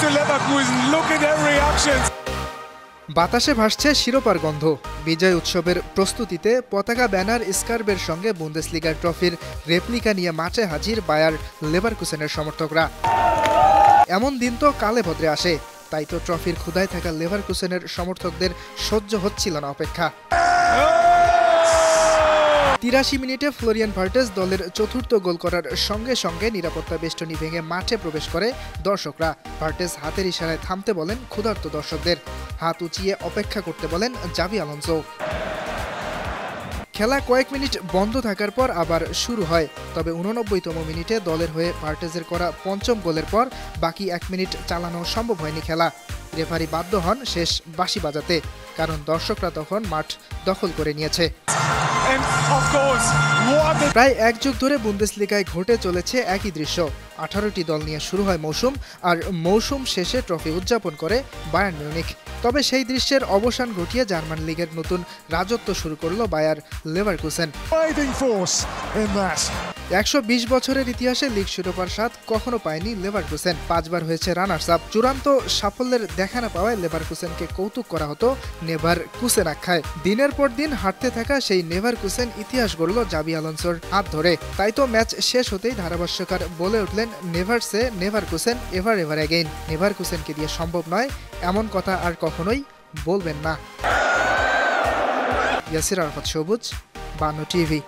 to Leverkusen. Look at their reactions. বাতাসে ভাসছে শিরোপার গন্ধ বিজয় উৎসবের প্রস্তুতিতে পতাকা ব্যানার স্কার্বের সঙ্গে বুন্দেসলিগার ট্রফির রেপ্লিকা নিয়ে মাঠে হাজির বায়ার লেভারকুসেনের সমর্থকরা এমন দিন তো কালে ভদ্রে আসে তাই তো ট্রফির ক্ষুদায় থাকা লেভারকুসেনের সমর্থকদের সহ্য হচ্ছিল না অপেক্ষা তিরাশি মিনিটে ফ্লোরিয়ান ভার্টেস দলের চতুর্থ গোল করার সঙ্গে সঙ্গে নিরাপত্তা বেষ্টনী ভেঙে মাঠে প্রবেশ করে দর্শকরা। ভার্টেস হাতের ইশারায় থামতে বলেন ক্ষুধার্ত দর্শকদের। হাত উঁচিয়ে অপেক্ষা করতে বলেন জাভি আলোনসো। খেলা কয়েক মিনিট বন্ধ থাকার পর আবার শুরু হয়। তবে উননব্বইতম মিনিটে দলের হয়ে ভার্টেজের করা পঞ্চম গোলের পর বাকি এক মিনিট চালানো সম্ভব হয়নি খেলা। রেফারি বাধ্য হন শেষ বাঁশি বাজাতে। কারণ দর্শকরা তখন মাঠ দখল করে নিয়েছে। প্রায় এক যুগ ধরে বুন্দেসলিগায় ঘটে চলেছে একই দৃশ্য। আঠারোটি দল নিয়ে শুরু হয় মৌসুম আর মৌসুম শেষে ট্রফি উদযাপন করে বায়ার্ন মিউনিক তবে সেই দৃশ্যের অবসান ঘটিয়ে জার্মান লিগের নতুন রাজত্ব শুরু করল বায়ার লেভারকুসেন। একশো বিশ বছরের ইতিহাসে লিগ শিরোপার স্বাদ কখনো পায়নি লেভারকুসেন। পাঁচবার হয়েছে রানার্স আপ। চূড়ান্ত সাফল্যের দেখা না পাওয়ায় লেভারকুসেনকে কৌতুক করা হতো নেভার কুসেন আখ্যায়। দিনের পর দিন হাঁটতে থাকা সেই নেভার কুসেন ইতিহাস গড়ল জাবি আলোনসোর হাত ধরে। তাই তো ম্যাচ শেষ হতেই ধারাভাষ্যকার বলে উঠলেন নেভার সে নেভার কুসেন এভার এভার অ্যাগেইন নেভার কুসেনকে দিয়ে সম্ভব নয়, এমন কথা আর কখনোই বলবেন না। ইয়াসির আরফাত সবুজ বানু টিভি।